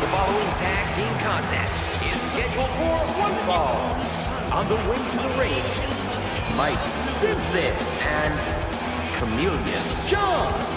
The following tag team contest is scheduled for one fall. On the way to the ring, Mike Swanson and Chameleon Jones.